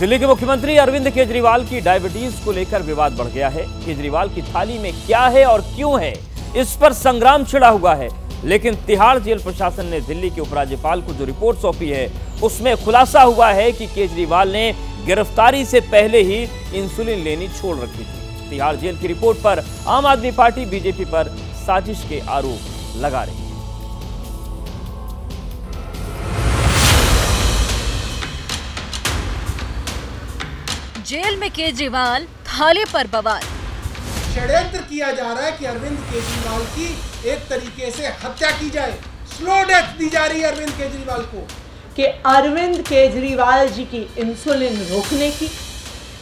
दिल्ली के मुख्यमंत्री अरविंद केजरीवाल की डायबिटीज़ को लेकर विवाद बढ़ गया है। केजरीवाल की थाली में क्या है और क्यों है, इस पर संग्राम छिड़ा हुआ है। लेकिन तिहाड़ जेल प्रशासन ने दिल्ली के उपराज्यपाल को जो रिपोर्ट सौंपी है, उसमें खुलासा हुआ है कि केजरीवाल ने गिरफ्तारी से पहले ही इंसुलिन लेनी छोड़ रखी थी। तिहाड़ जेल की रिपोर्ट पर आम आदमी पार्टी बीजेपी पर साजिश के आरोप लगा रही जेल में केजरीवाल थाली पर बवाल। षड्यंत्र किया जा रहा है कि अरविंद केजरीवाल की एक तरीके से हत्या की जाए। स्लो डेथ दी जा रही है अरविंद केजरीवाल को। कि अरविंद केजरीवाल जी की इंसुलिन रोकने की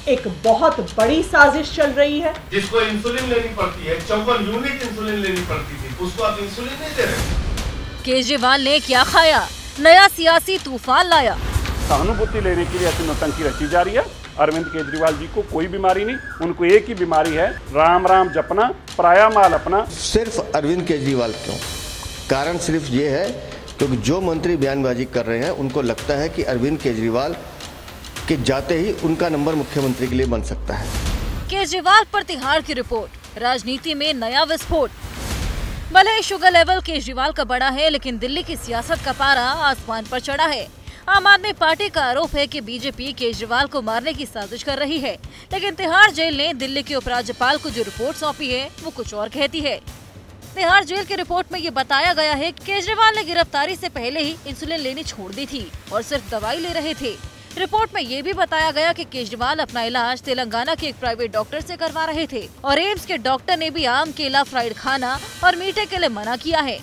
एक बहुत बड़ी साजिश चल रही है। जिसको इंसुलिन लेनी पड़ती है चौवन यूनिट इंसुलिन लेनी पड़ती थी उसको आप इंसुलिन नहीं दे रहे। केजरीवाल ने क्या खाया? नया सियासी तूफ़ान लाया। सहानुभूति लेने के लिए ऐसी नौटंकी रची जा रही है। अरविंद केजरीवाल जी को कोई बीमारी नहीं उनको एक ही बीमारी है राम राम जपना पराया माल अपना। सिर्फ़ अरविंद केजरीवाल क्यों? कारण सिर्फ़ ये है क्योंकि जो मंत्री बयानबाजी कर रहे हैं उनको लगता है कि अरविंद केजरीवाल के जाते ही उनका नंबर मुख्यमंत्री के लिए बन सकता है। केजरीवाल पर तिहाड़ की रिपोर्ट राजनीति में नया विस्फोट। भले ही शुगर लेवल केजरीवाल का बड़ा है लेकिन दिल्ली की सियासत का पारा आसमान पर चढ़ा है। आम आदमी पार्टी का आरोप है कि बीजेपी केजरीवाल को मारने की साजिश कर रही है। लेकिन तिहाड़ जेल ने दिल्ली के उपराज्यपाल को जो रिपोर्ट सौंपी है, वो कुछ और कहती है। तिहाड़ जेल की रिपोर्ट में ये बताया गया है कि केजरीवाल ने गिरफ्तारी से पहले ही इंसुलिन लेनी छोड़ दी थी और सिर्फ़ दवाई ले रहे थे। रिपोर्ट में ये भी बताया गया कि केजरीवाल अपना इलाज तेलंगाना के एक प्राइवेट डॉक्टर से करवा रहे थे और एम्स के डॉक्टर ने भी आम केला, फ्राइड खाना और मीठे के लिए मना किया है।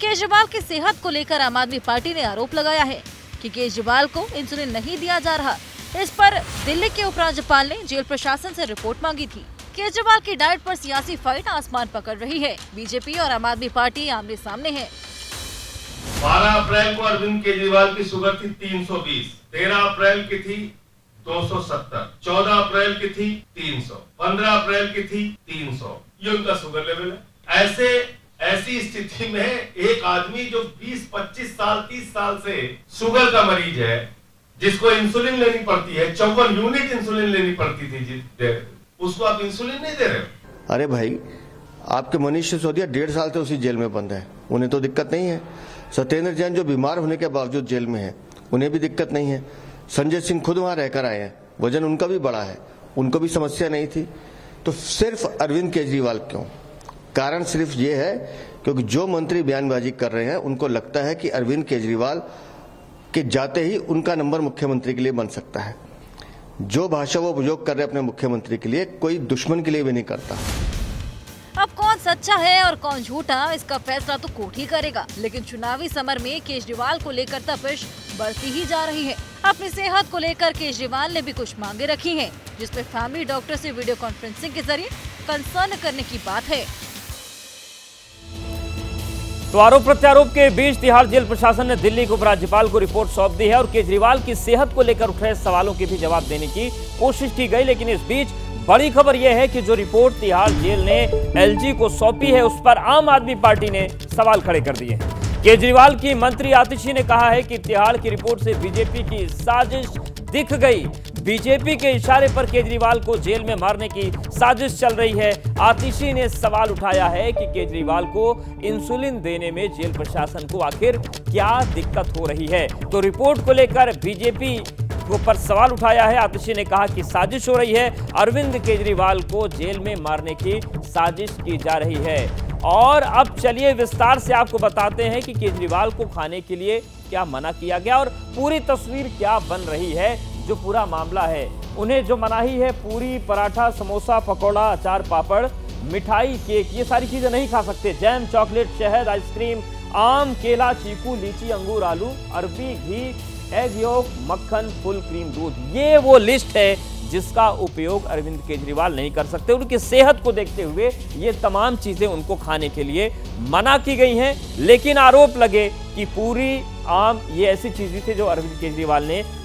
केजरीवाल की सेहत को लेकर आम आदमी पार्टी ने आरोप लगाया है। कि केजरीवाल को इंसुलिन नहीं दिया जा रहा। इस पर दिल्ली के उपराज्यपाल ने जेल प्रशासन से रिपोर्ट मांगी थी। केजरीवाल की डाइट पर सियासी फाइट आसमान पकड़ रही है। बीजेपी और आम आदमी पार्टी आमने सामने है। बारह अप्रैल को अरविंद केजरीवाल की शुगर थी 320, तेरह अप्रैल की थी 270, चौदह अप्रैल की थी 300, पंद्रह अप्रैल की थी 300, ये उनका शुगर लेवल है। ऐसे ऐसी स्थिति में एक आदमी जो 20-25 साल 30 साल से शुगर का मरीज़ है, जिसको इंसुलिन लेनी पड़ती है, चौवन यूनिट इंसुलिन लेनी पड़ती थी उसको आप इंसुलिन नहीं दे रहे अरे भाई, आपके मनीष सिसोदिया डेढ़ साल से उसी जेल में बंद है। उन्हें तो दिक्कत नहीं है। सत्येंद्र जैन जो बीमार होने के बावजूद जेल में है, उन्हें भी दिक्कत नहीं है। संजय सिंह खुद वहाँ रहकर आए हैं। वज़न उनका भी बड़ा है। उनको भी समस्या नहीं थी। तो सिर्फ़ अरविंद केजरीवाल क्यों? कारण सिर्फ़ ये है क्योंकि जो मंत्री बयानबाजी कर रहे हैं उनको लगता है कि अरविंद केजरीवाल के जाते ही उनका नंबर मुख्यमंत्री के लिए बन सकता है। जो भाषा वो उपयोग कर रहे अपने मुख्यमंत्री के लिए कोई दुश्मन के लिए भी नहीं करता। अब कौन सच्चा है और कौन झूठा इसका फैसला तो कोर्ट ही करेगा। लेकिन चुनावी समर में केजरीवाल को लेकर तपिश बढ़ती ही जा रही है। अपनी सेहत को लेकर केजरीवाल ने भी कुछ मांगे रखी हैं, जिसमें फैमिली डॉक्टर से वीडियो कॉन्फ्रेंसिंग के ज़रिए कंसर्न करने की बात है। तो आरोप प्रत्यारोप के बीच तिहाड़ जेल प्रशासन ने दिल्ली के उपराज्यपाल को रिपोर्ट सौंप दी है और केजरीवाल की सेहत को लेकर उठ रहे सवालों के भी जवाब देने की कोशिश की गई, लेकिन इस बीच बड़ी खबर यह है कि जो रिपोर्ट तिहाड़ जेल ने एलजी को सौंपी है, उस पर आम आदमी पार्टी ने सवाल खड़े कर दिए हैं। केजरीवाल की मंत्री आतिशी ने कहा है कि तिहाड़ की रिपोर्ट से बीजेपी की साजिश दिख गई। बीजेपी के इशारे पर केजरीवाल को जेल में मारने की साजिश चल रही है। आतिशी ने सवाल उठाया है कि केजरीवाल को इंसुलिन देने में जेल प्रशासन को आखिर क्या दिक्कत हो रही है? तो रिपोर्ट को लेकर बीजेपी पर सवाल उठाया है। आतिशी ने कहा कि साजिश हो रही है। अरविंद केजरीवाल को जेल में मारने की साजिश की जा रही है। और अब चलिए विस्तार से आपको बताते हैं कि केजरीवाल को खाने के लिए क्या मना किया गया और पूरी तस्वीर क्या बन रही है। जो पूरा मामला है। उन्हें जो मनाही है, पूरी पराठा, समोसा, पकौड़ा, अचार, पापड़, मिठाई, केक, ये सारी चीज़ें नहीं खा सकते। जैम, चॉकलेट, शहद, आइसक्रीम, आम, केला, चीकू, लीची, अंगूर, आलू, अरबी, घी, एग योग मक्खन, फुल, क्रीम, दूध। ये वो लिस्ट है जिसका उपयोग अरविंद केजरीवाल नहीं कर सकते। उनकी सेहत को देखते हुए ये तमाम चीज़ें उनको खाने के लिए मना की गई हैं। लेकिन आरोप लगे कि पूरी आम, ये ऐसी चीज़ें थी जो अरविंद केजरीवाल ने